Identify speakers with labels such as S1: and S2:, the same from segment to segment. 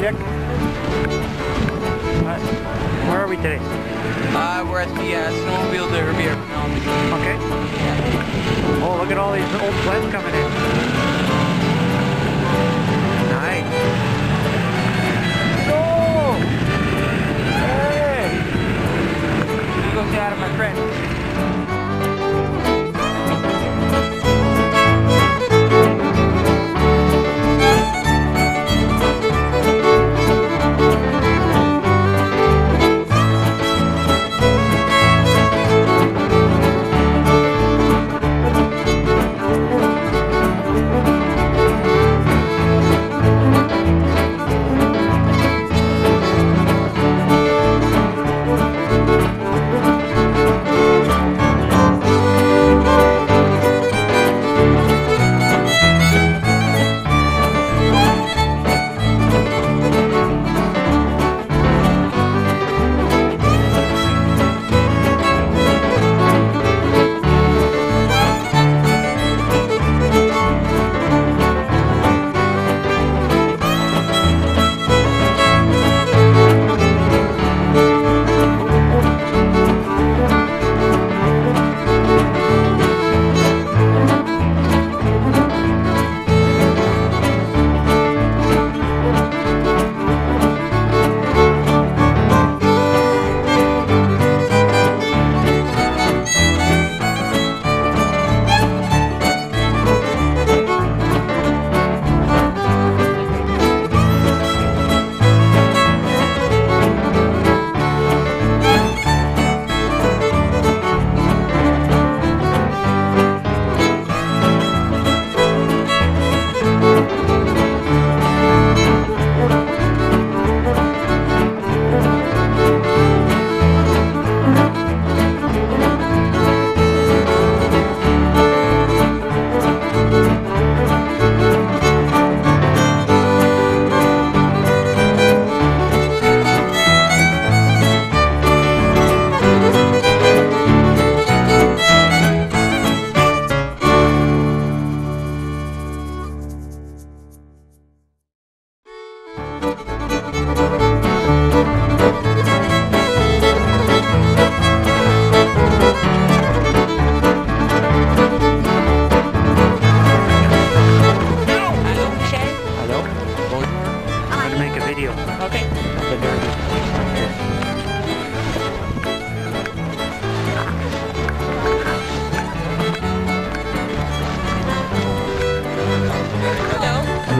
S1: Nick. Where are we today? Uh, we're at the
S2: uh, snowmobile
S1: derby. Okay. Oh, look at all these
S2: old
S1: sleds coming in.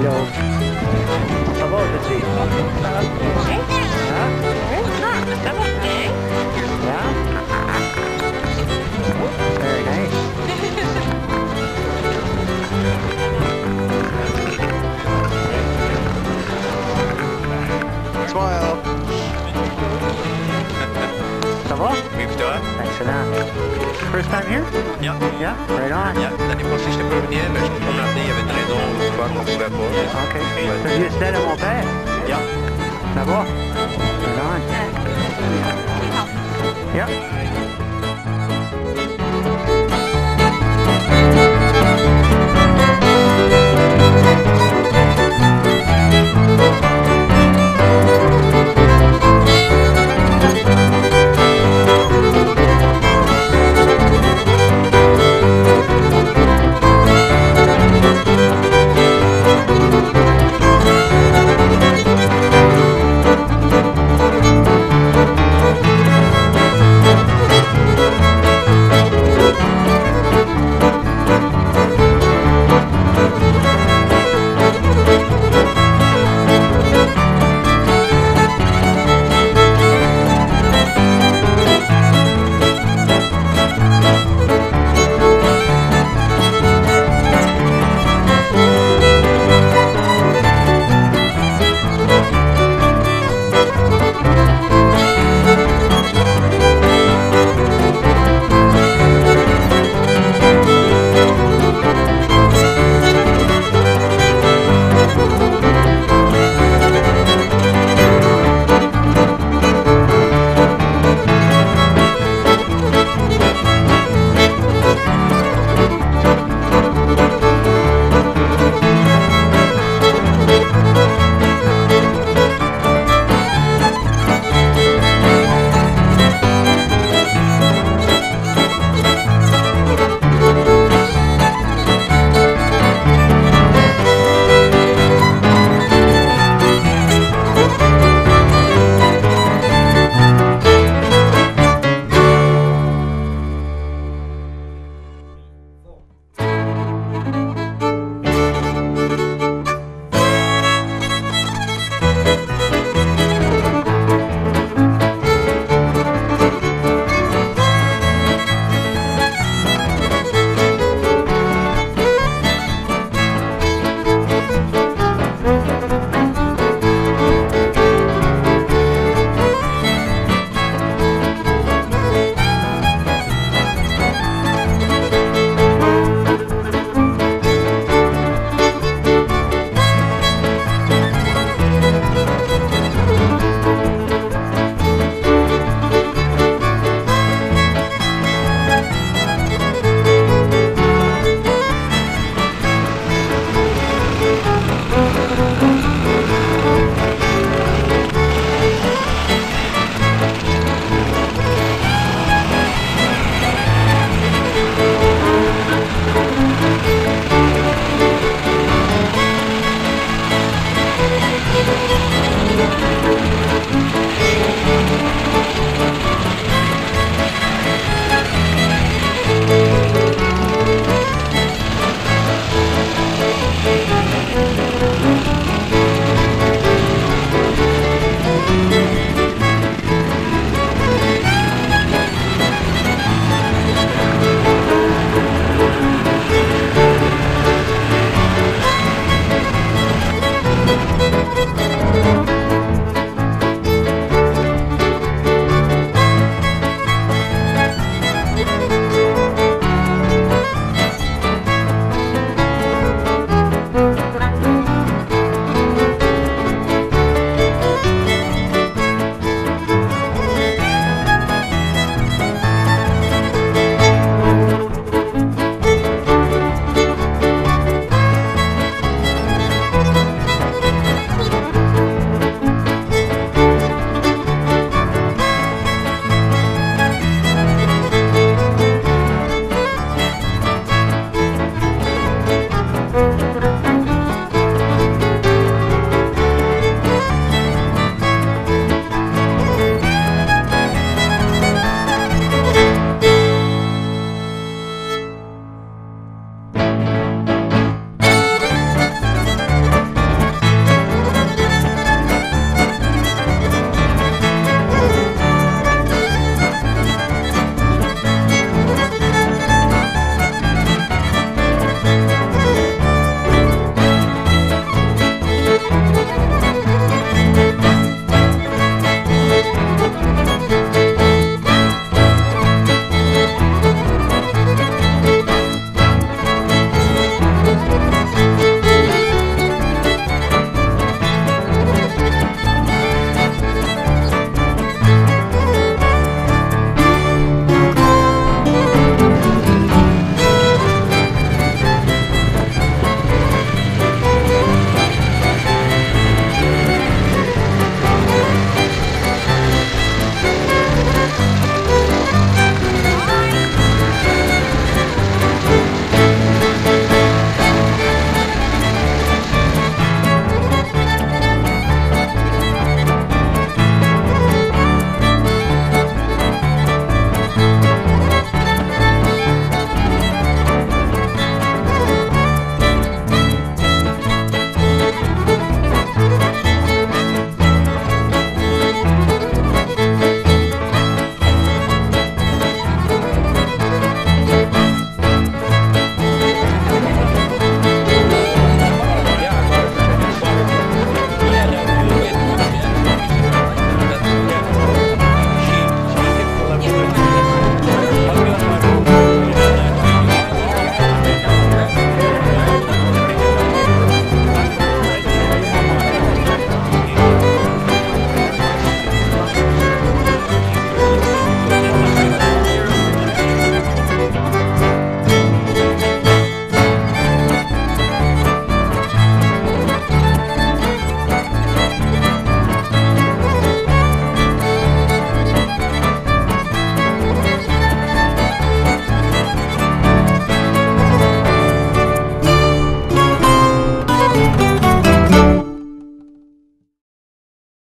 S2: Hello.
S1: Hello. Ça va aujourd'hui?
S2: Michel
S1: Hein?
S2: Ça va?
S1: Yeah? Very nice.
S3: Smile.
S1: Ça va?
S3: Oui, puis toi?
S1: First time here?
S3: Ja.
S1: Yeah? Right on.
S3: Ja, l'année passée, j'étais pas venu, mais je peux pas me il y avait une raison pourquoi on pouvait pas.
S1: Ok. C'est vieux stèle à mon père.
S3: Ja.
S1: Ça va? Right on. Yeah.